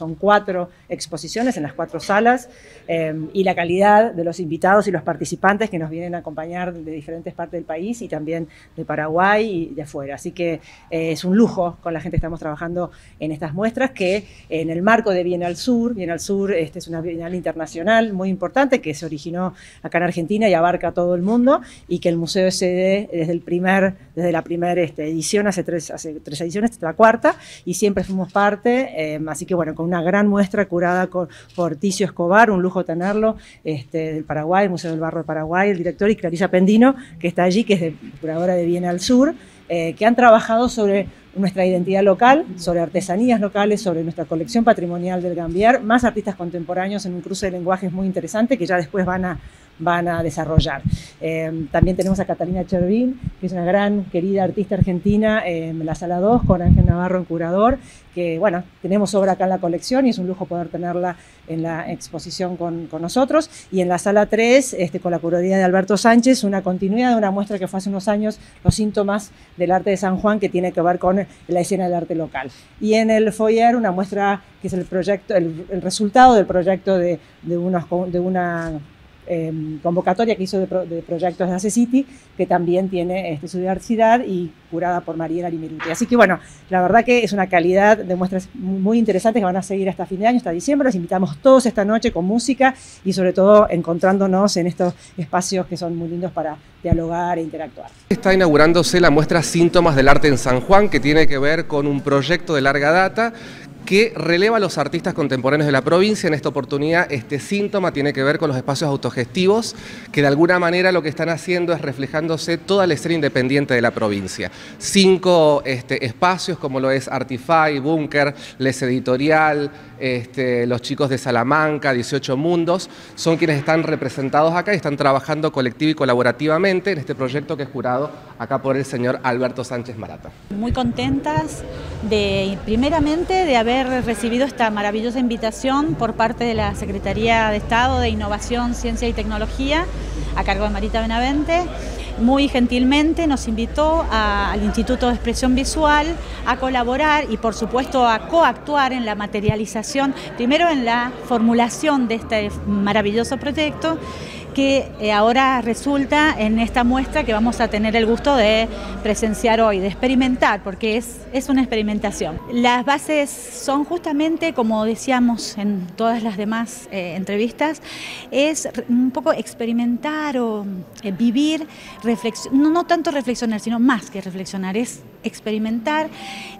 son cuatro exposiciones en las cuatro salas eh, y la calidad de los invitados y los participantes que nos vienen a acompañar de diferentes partes del país y también de Paraguay y de afuera. Así que eh, es un lujo con la gente que estamos trabajando en estas muestras que en el marco de Bienal Sur, Bienal Sur este es una bienal internacional muy importante que se originó acá en Argentina y abarca todo el mundo y que el Museo SD desde, el primer, desde la primera este, edición, hace tres, hace tres ediciones, esta la cuarta, y siempre fuimos parte, eh, así que bueno, con una gran muestra curada por Ticio Escobar, un lujo tenerlo, este, del Paraguay, el Museo del Barro de Paraguay, el director y Clarisa Pendino, que está allí, que es de, curadora de Bienal Sur, eh, que han trabajado sobre nuestra identidad local, sobre artesanías locales, sobre nuestra colección patrimonial del Gambier, más artistas contemporáneos en un cruce de lenguajes muy interesante que ya después van a, van a desarrollar. Eh, también tenemos a Catalina Chervín, que es una gran querida artista argentina en la sala 2 con Ángel Navarro en curador, que bueno, tenemos obra acá en la colección y es un lujo poder tenerla en la exposición con, con nosotros. Y en la sala 3, este, con la curaduría de Alberto Sánchez, una continuidad de una muestra que fue hace unos años, los síntomas del arte de San Juan, que tiene que ver con la escena del arte local. Y en el foyer, una muestra que es el proyecto, el, el resultado del proyecto de, de, unos, de una eh, convocatoria que hizo de, proyectos de Ace City, que también tiene este, su diversidad y curada por Mariela Limeruti. Así que bueno, la verdad que es una calidad de muestras muy interesantes que van a seguir hasta fin de año, hasta diciembre. Los invitamos todos esta noche con música y sobre todo encontrándonos en estos espacios que son muy lindos para dialogar e interactuar. Está inaugurándose la muestra Síntomas del Arte en San Juan, que tiene que ver con un proyecto de larga data que releva a los artistas contemporáneos de la provincia. En esta oportunidad, este síntoma tiene que ver con los espacios autogestivos, que de alguna manera lo que están haciendo es reflejándose toda la escena independiente de la provincia. Cinco este, espacios, como lo es Artify, Bunker, Les Editorial, este, los chicos de Salamanca, 18 Mundos, son quienes están representados acá y están trabajando colectivo y colaborativamente en este proyecto que es jurado acá por el señor Alberto Sánchez Marata. Muy contentas de, primeramente, de haber recibido esta maravillosa invitación por parte de la Secretaría de Estado de Innovación, Ciencia y Tecnología, a cargo de Marita Benavente, muy gentilmente nos invitó a, al Instituto de Expresión Visual a colaborar y por supuesto a coactuar en la materialización, primero en la formulación de este maravilloso proyecto que eh, ahora resulta en esta muestra que vamos a tener el gusto de presenciar hoy, de experimentar, porque es, es una experimentación. Las bases son justamente, como decíamos en todas las demás eh, entrevistas, es un poco experimentar o eh, vivir, no, no tanto reflexionar, sino más que reflexionar, es experimentar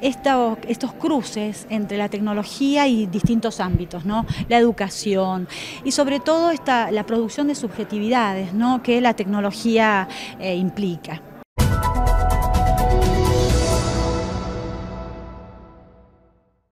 estos, cruces entre la tecnología y distintos ámbitos, ¿no? la educación y sobre todo esta, la producción de subjetividades ¿no? que la tecnología eh, implica.